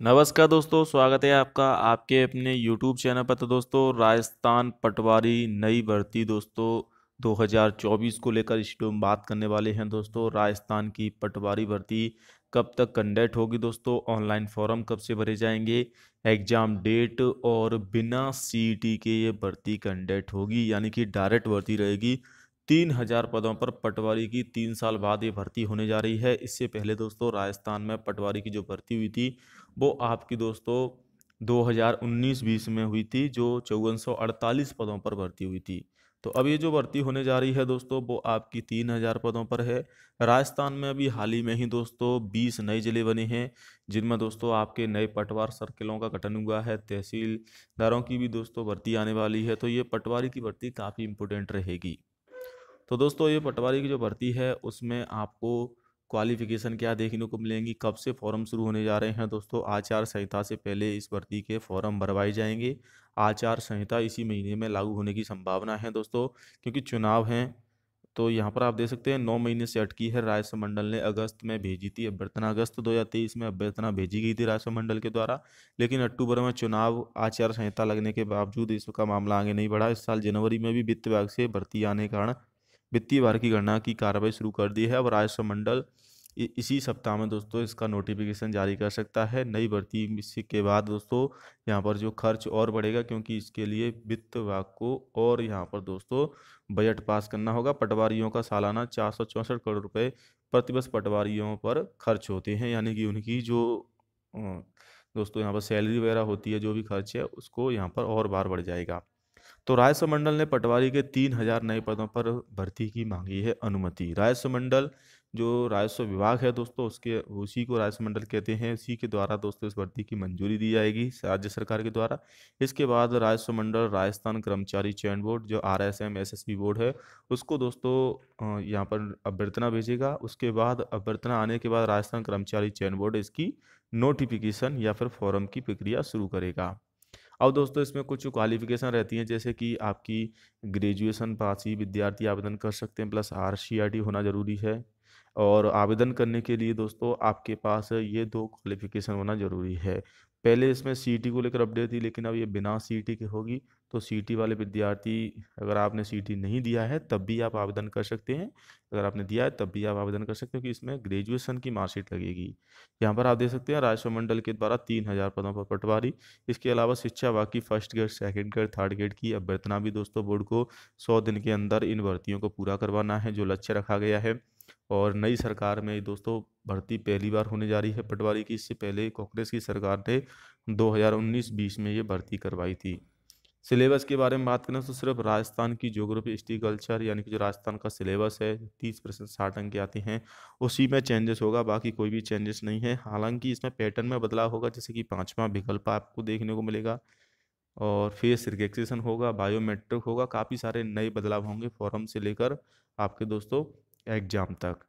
नमस्कार दोस्तों, स्वागत है आपका आपके अपने YouTube चैनल पर। तो दोस्तों, राजस्थान पटवारी नई भर्ती दोस्तों 2024 को लेकर इस वीडियो में बात करने वाले हैं दोस्तों। राजस्थान की पटवारी भर्ती कब तक कंडक्ट होगी दोस्तों? ऑनलाइन फॉर्म कब से भरे जाएँगे? एग्ज़ाम डेट और बिना सीटी के ये भर्ती कंडक्ट होगी, यानी कि डायरेक्ट भर्ती रहेगी। तीन हज़ार पदों पर पटवारी की तीन साल बाद ये भर्ती होने जा रही है। इससे पहले दोस्तों राजस्थान में पटवारी की जो भर्ती हुई थी, वो आपकी दोस्तों 2019-20 में हुई थी, जो चौवन पदों पर भर्ती हुई थी। तो अब ये जो भर्ती होने जा रही है दोस्तों, वो आपकी तीन हज़ार पदों पर है। राजस्थान में अभी हाल ही में ही दोस्तों बीस नए ज़िले बने हैं, जिनमें दोस्तों आपके नए पटवार सर्किलों का गठन हुआ है, तहसीलदारों की भी दोस्तों भर्ती आने वाली है तो ये पटवारी की भर्ती काफ़ी इंपोर्टेंट रहेगी। तो दोस्तों, ये पटवारी की जो भर्ती है, उसमें आपको क्वालिफिकेशन क्या देखने को मिलेंगी, कब से फॉर्म शुरू होने जा रहे हैं दोस्तों? आचार संहिता से पहले इस भर्ती के फॉर्म भरवाए जाएँगे। आचार संहिता इसी महीने में लागू होने की संभावना है दोस्तों, क्योंकि चुनाव हैं। तो यहाँ पर आप देख सकते हैं, नौ महीने से अटकी है राजस्व मंडल ने अगस्त में भेजी थी अभ्यर्थना, अगस्त दो हज़ार तेईस में अभ्यर्थना भेजी गई थी राजस्व मंडल के द्वारा, लेकिन अक्टूबर में चुनाव आचार संहिता लगने के बावजूद इसका मामला आगे नहीं बढ़ा। इस साल जनवरी में भी वित्त विभाग से भर्ती आने के कारण वित्तीय भार की गणना की कार्रवाई शुरू कर दी है अब राजस्व मंडल इसी सप्ताह में दोस्तों इसका नोटिफिकेशन जारी कर सकता है। नई भर्ती के बाद दोस्तों यहाँ पर जो खर्च और बढ़ेगा क्योंकि इसके लिए वित्त विभाग को और यहाँ पर दोस्तों बजट पास करना होगा। पटवारियों का सालाना चार सौ चौंसठ करोड़ रुपए प्रतिवर्ष पटवारियों पर खर्च होते हैं। यानी कि उनकी जो दोस्तों यहाँ पर सैलरी वगैरह होती है, जो भी खर्च है, उसको यहाँ पर और बार बढ़ जाएगा। तो राजस्व मंडल ने पटवारी के तीन हज़ार नए पदों पर भर्ती की मांगी है अनुमति। राजस्व मंडल जो राजस्व विभाग है दोस्तों, उसके, उसी को राजस्व मंडल कहते हैं। उसी के द्वारा दोस्तों इस भर्ती की मंजूरी दी जाएगी राज्य सरकार के द्वारा। इसके बाद राजस्व मंडल राजस्थान कर्मचारी चयन बोर्ड, जो R S M S S B board है, उसको दोस्तों यहाँ पर अभ्यर्थना भेजेगा। उसके बाद अभ्यर्थना आने के बाद राजस्थान कर्मचारी चयन बोर्ड इसकी नोटिफिकेशन या फिर फॉर्म की प्रक्रिया शुरू करेगा। अब दोस्तों, इसमें कुछ क्वालिफिकेशन रहती हैं, जैसे कि आपकी ग्रेजुएशन पास ही विद्यार्थी आवेदन कर सकते हैं plus R C R T होना ज़रूरी है। और आवेदन करने के लिए दोस्तों आपके पास ये दो क्वालिफिकेशन होना ज़रूरी है। पहले इसमें सीटी को लेकर अपडेट थी, लेकिन अब ये बिना सीटी के होगी तो सीटी वाले विद्यार्थी अगर आपने सीटी नहीं दिया है, तब भी आप आवेदन कर सकते हैं। अगर आपने दिया है, तब भी आप आवेदन कर सकते हो कि इसमें ग्रेजुएशन की मार्कशीट लगेगी। यहाँ पर आप देख सकते हैं, राजस्व मंडल के द्वारा तीन हज़ार पदों पर पटवारी, इसके अलावा शिक्षा बाकी first grade second grade third grade की अभ्यर्थना भी दोस्तों बोर्ड को सौ दिन के अंदर इन भर्तियों को पूरा करवाना है, जो लक्ष्य रखा गया है। और नई सरकार में दोस्तों भर्ती पहली बार होने जा रही है पटवारी की। इससे पहले कांग्रेस की सरकार ने 2019-20 में ये भर्ती करवाई थी। सिलेबस के बारे में बात करें तो सिर्फ़ राजस्थान की जोग्राफी हिस्ट्री कल्चर यानी कि जो राजस्थान का सिलेबस है, तीस परसेंट साठ अंक आते हैं, उसी में चेंजेस होगा, बाकी कोई भी चेंजेस नहीं है। हालाँकि इसमें पैटर्न में बदलाव होगा, जैसे कि पाँचवा विकल्प आपको देखने को मिलेगा और फेस रिकेक्सेशन होगा, बायोमेट्रिक होगा, काफ़ी सारे नए बदलाव होंगे फॉर्म से लेकर। आपके दोस्तों एग्ज़ाम तक।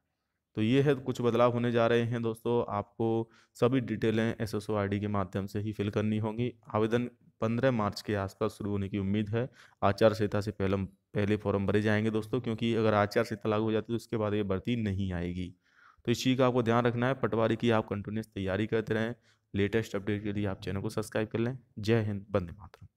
तो ये है, कुछ बदलाव होने जा रहे हैं दोस्तों। आपको सभी डिटेलें एस एस के माध्यम से ही फिल करनी होंगी। आवेदन पंद्रह मार्च के आसपास शुरू होने की उम्मीद है। आचार संहिता से पहले पहले फॉर्म भरे जाएँगे दोस्तों, क्योंकि अगर आचार संहिता लागू हो जाती है तो उसके बाद ये भर्ती नहीं आएगी। तो इस चीज़ का आपको ध्यान रखना है। पटवारी की आप कंटिन्यूस तैयारी करते रहें। लेटेस्ट अपडेट के लिए आप चैनल को सब्सक्राइब कर लें। जय हिंद बंदे मातरम।